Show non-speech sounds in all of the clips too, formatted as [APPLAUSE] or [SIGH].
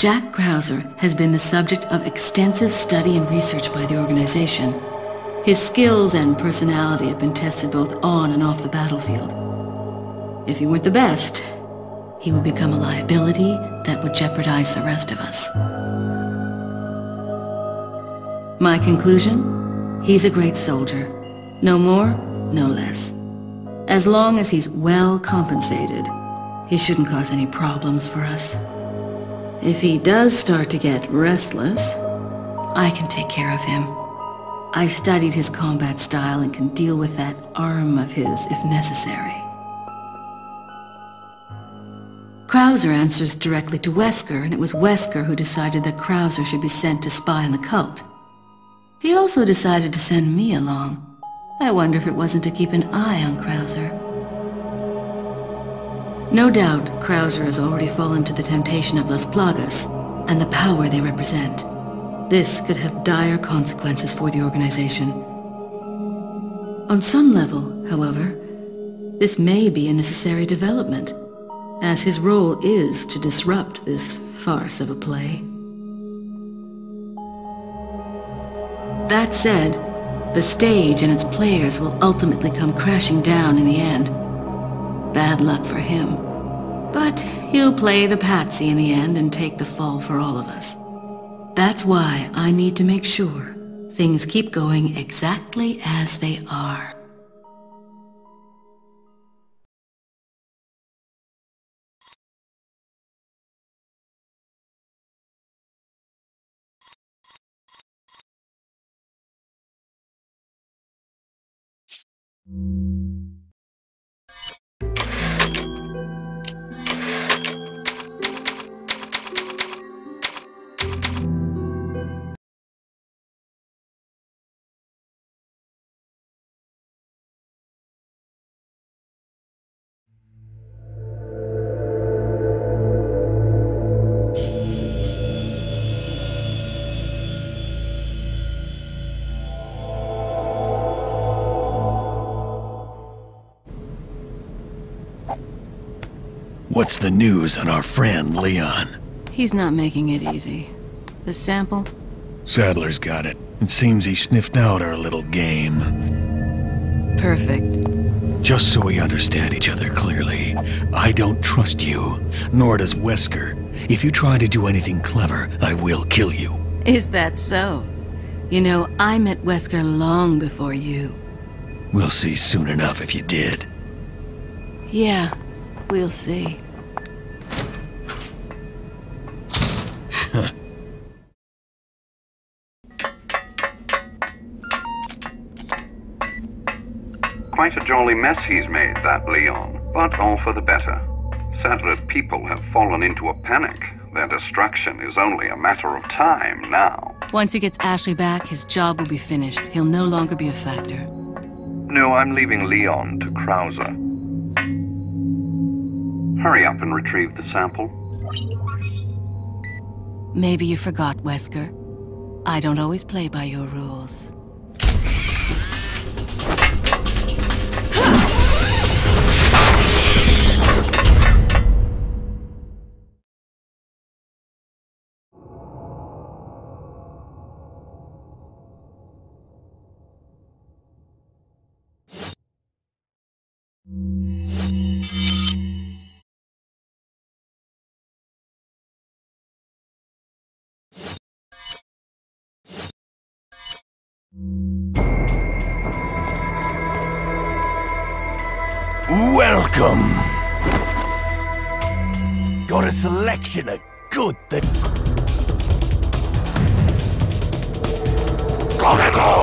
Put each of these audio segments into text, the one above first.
Jack Krauser has been the subject of extensive study and research by the organization. His skills and personality have been tested both on and off the battlefield. If he weren't the best, he would become a liability that would jeopardize the rest of us. My conclusion? He's a great soldier. No more, no less. As long as he's well compensated, he shouldn't cause any problems for us. If he does start to get restless, I can take care of him. I've studied his combat style and can deal with that arm of his if necessary. Krauser answers directly to Wesker, and it was Wesker who decided that Krauser should be sent to spy on the cult. He also decided to send me along. I wonder if it wasn't to keep an eye on Krauser. No doubt, Krauser has already fallen to the temptation of Las Plagas and the power they represent. This could have dire consequences for the organization. On some level, however, this may be a necessary development, as his role is to disrupt this farce of a play. That said, the stage and its players will ultimately come crashing down in the end. Bad luck for him. But he'll play the patsy in the end and take the fall for all of us. That's why I need to make sure things keep going exactly as they are. What's the news on our friend, Leon? He's not making it easy. The sample? Sadler's got it. It seems he sniffed out our little game. Perfect. Just so we understand each other clearly, I don't trust you, nor does Wesker. If you try to do anything clever, I will kill you. Is that so? You know, I met Wesker long before you. We'll see soon enough if you did. Yeah, we'll see. [LAUGHS] Quite a jolly mess he's made, that Leon, but all for the better. Sadler's people have fallen into a panic. Their destruction is only a matter of time now. Once he gets Ashley back, his job will be finished. He'll no longer be a factor. No, I'm leaving Leon to Krauser. Hurry up and retrieve the sample. Maybe you forgot, Wesker. I don't always play by your rules. Welcome! Got a selection of good things. Gotta go!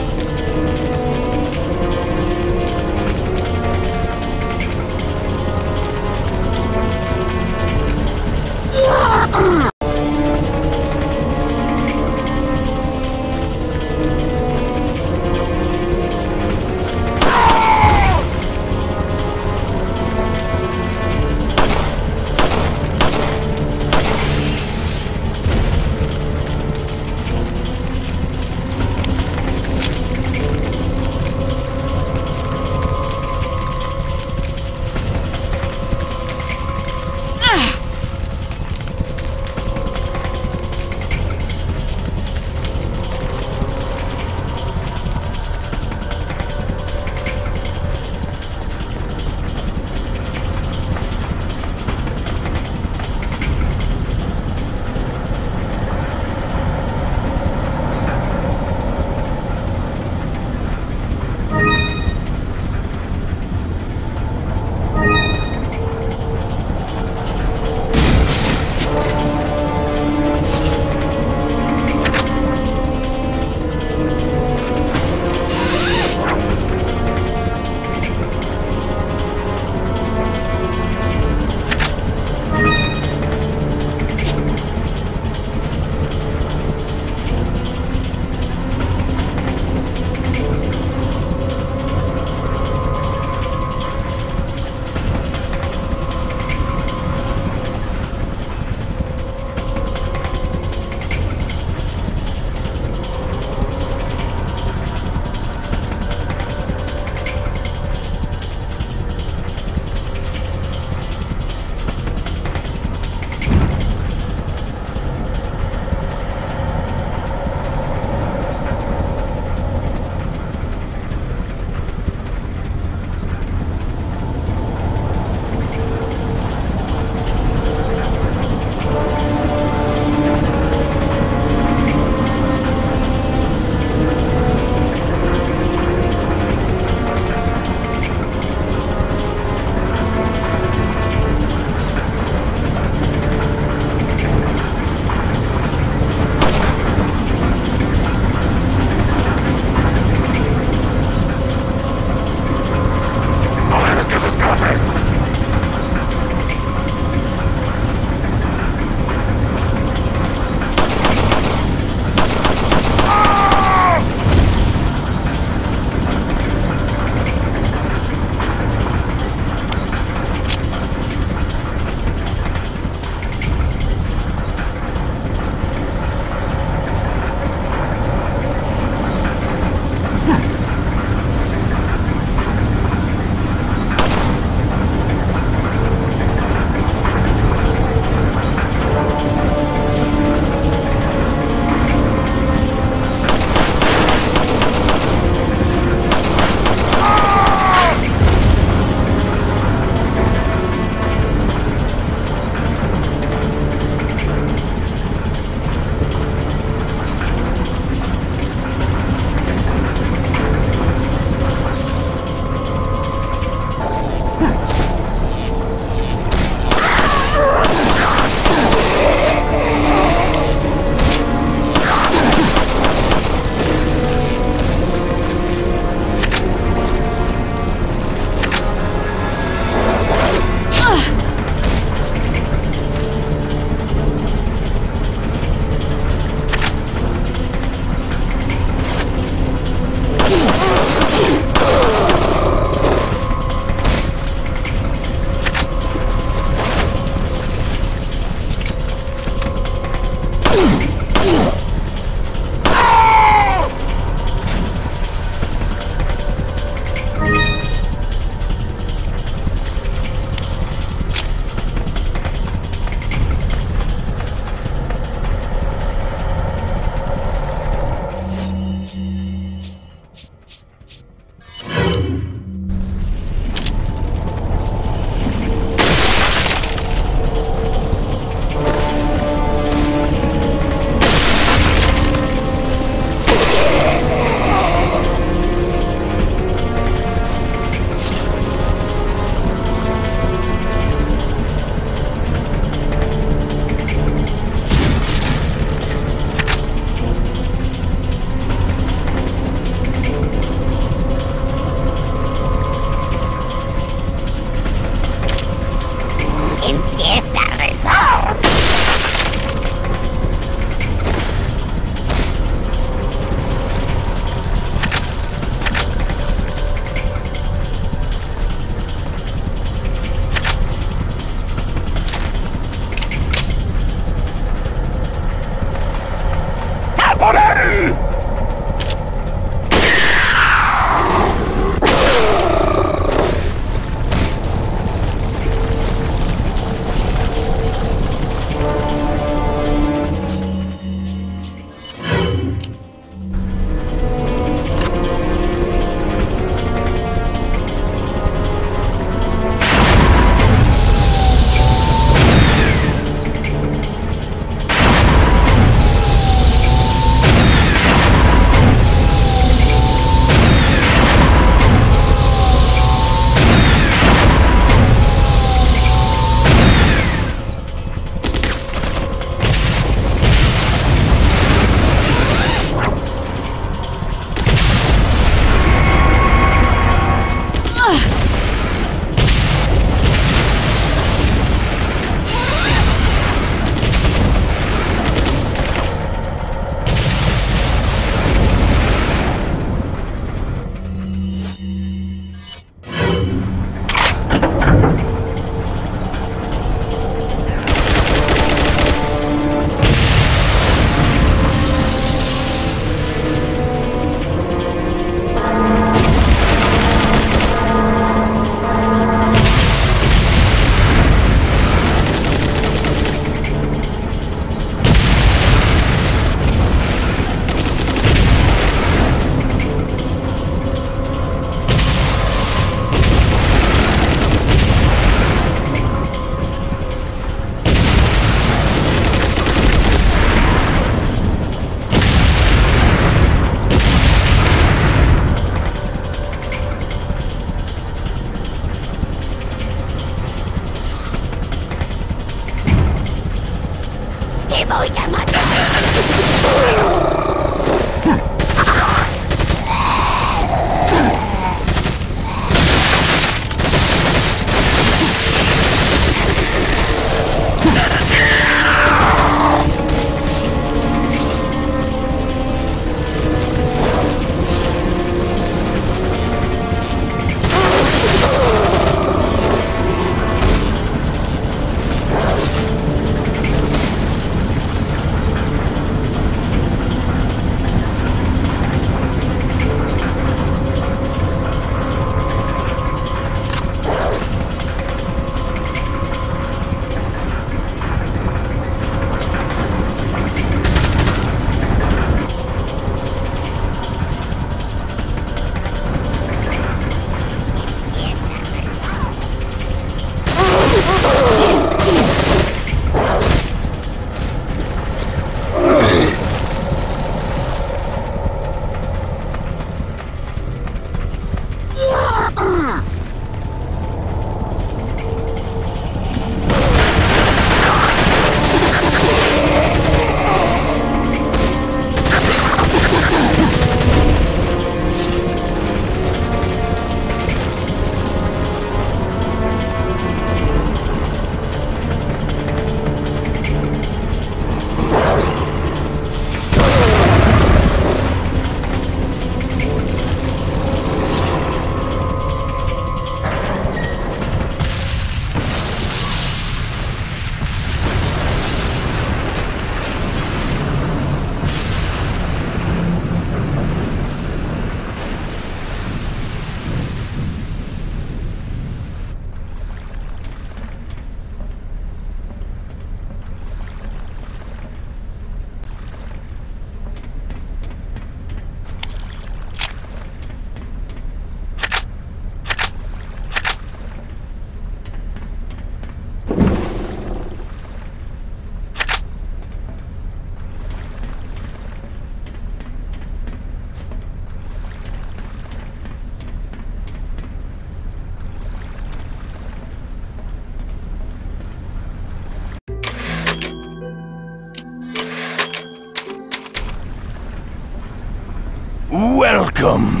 Welcome!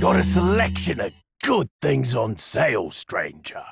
Got a selection of good things on sale, stranger.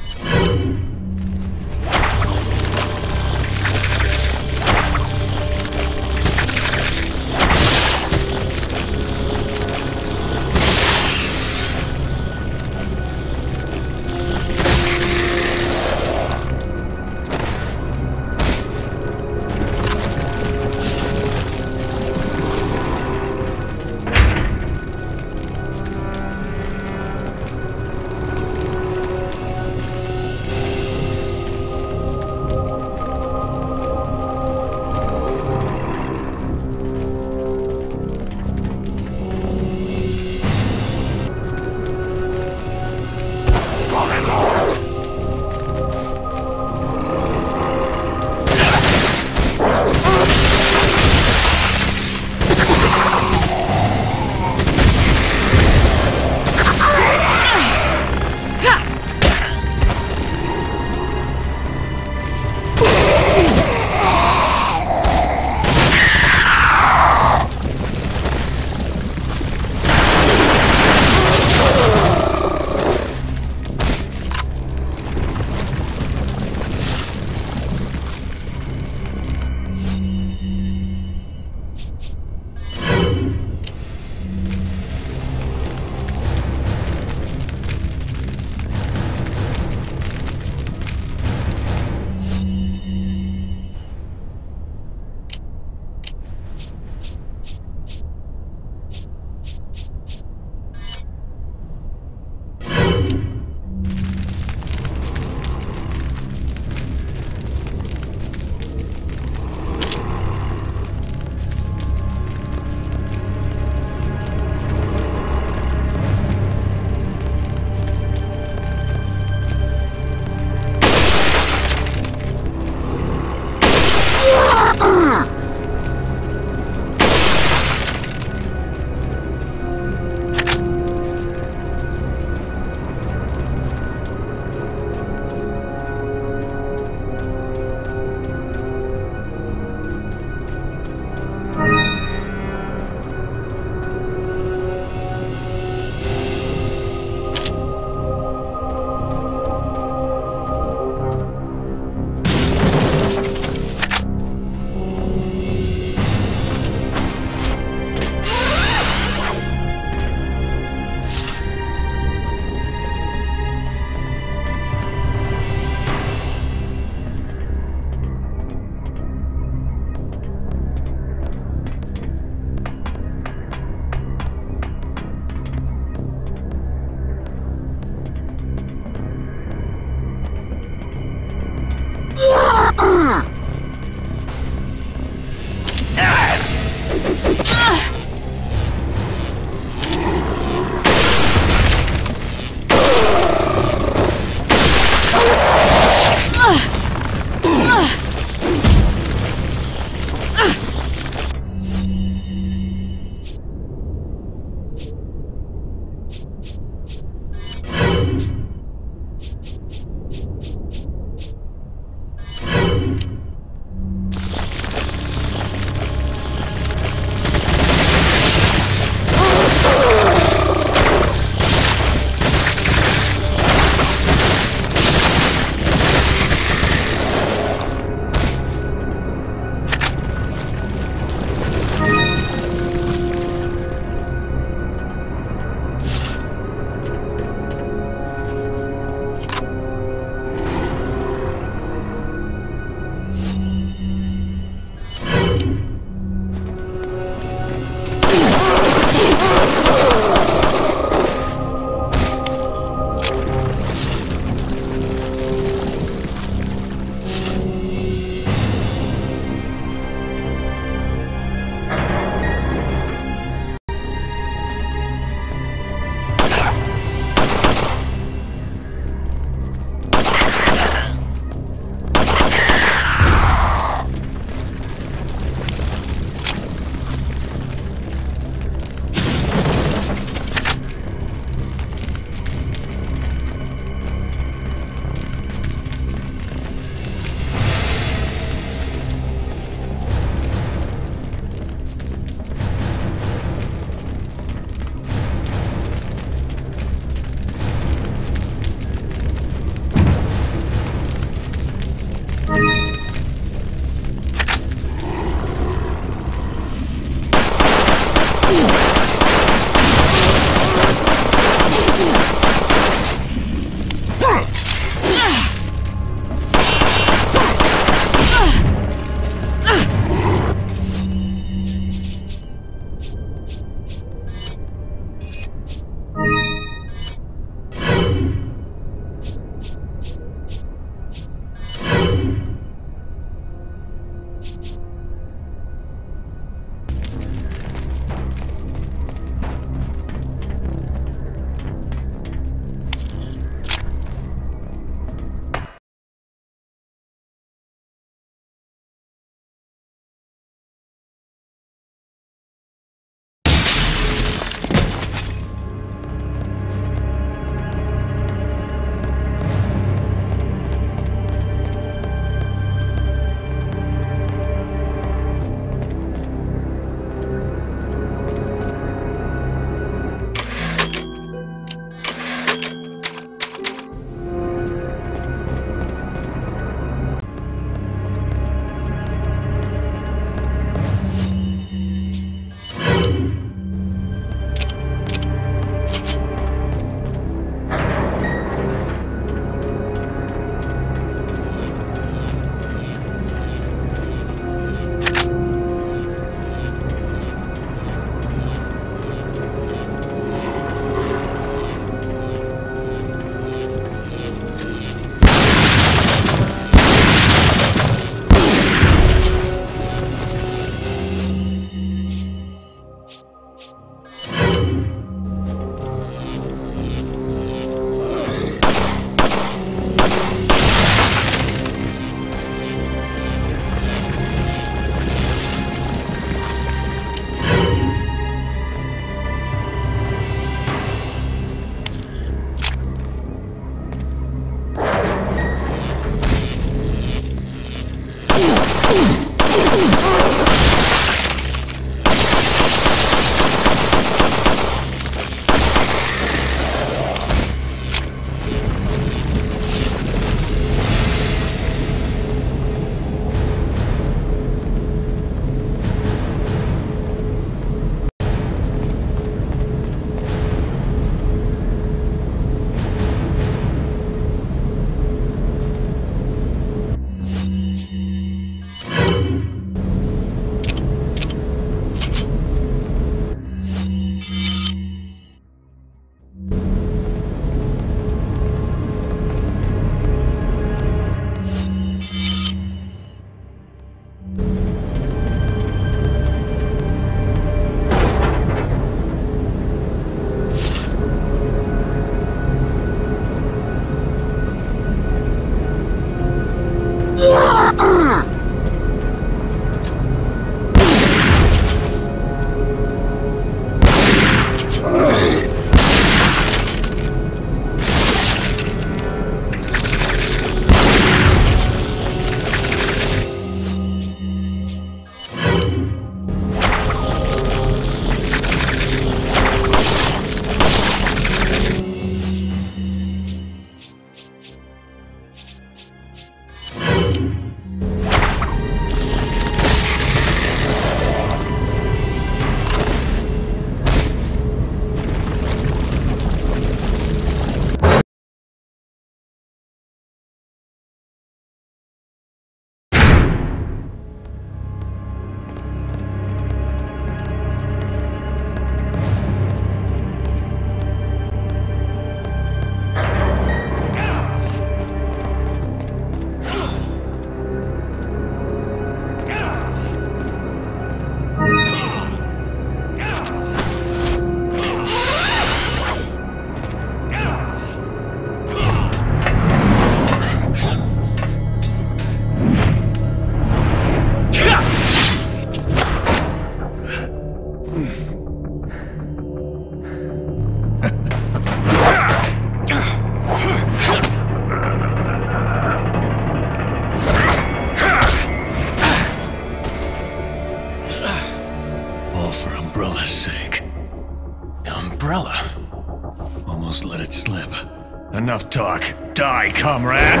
Talk. Die, comrade!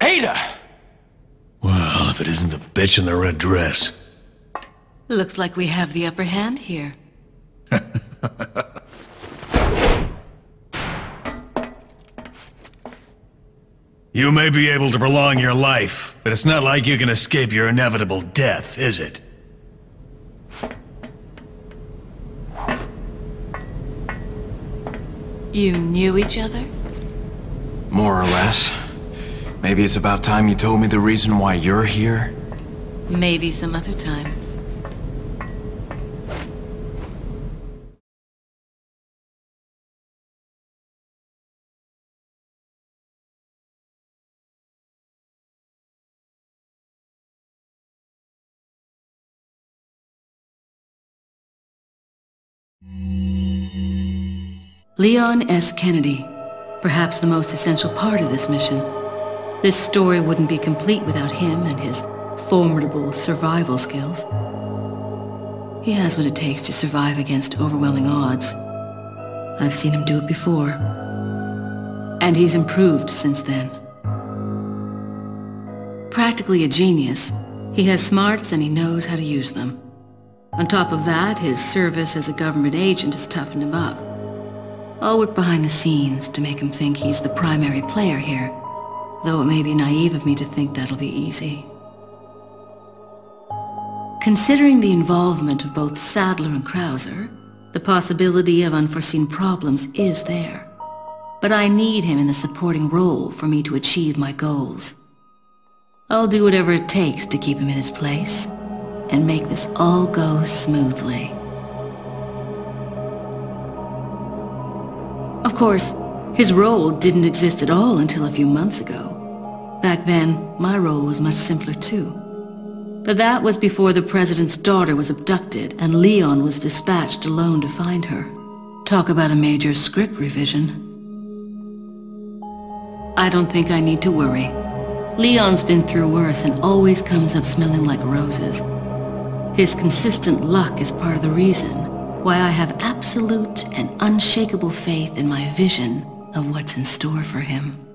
Ada! Well, if it isn't the bitch in the red dress. Looks like we have the upper hand here. You may be able to prolong your life, but it's not like you can escape your inevitable death, is it? You knew each other? More or less. Maybe it's about time you told me the reason why you're here. Maybe some other time. Leon S. Kennedy, perhaps the most essential part of this mission. This story wouldn't be complete without him and his formidable survival skills. He has what it takes to survive against overwhelming odds. I've seen him do it before. And he's improved since then. Practically a genius, he has smarts and he knows how to use them. On top of that, his service as a government agent has toughened him up. I'll work behind the scenes to make him think he's the primary player here, though it may be naive of me to think that'll be easy. Considering the involvement of both Sadler and Krauser, the possibility of unforeseen problems is there. But I need him in the supporting role for me to achieve my goals. I'll do whatever it takes to keep him in his place and make this all go smoothly. Course, his role didn't exist at all until a few months ago. Back then, my role was much simpler too. But that was before the President's daughter was abducted and Leon was dispatched alone to find her. Talk about a major script revision. I don't think I need to worry. Leon's been through worse and always comes up smelling like roses. His consistent luck is part of the reason why I have absolute and unshakable faith in my vision of what's in store for him.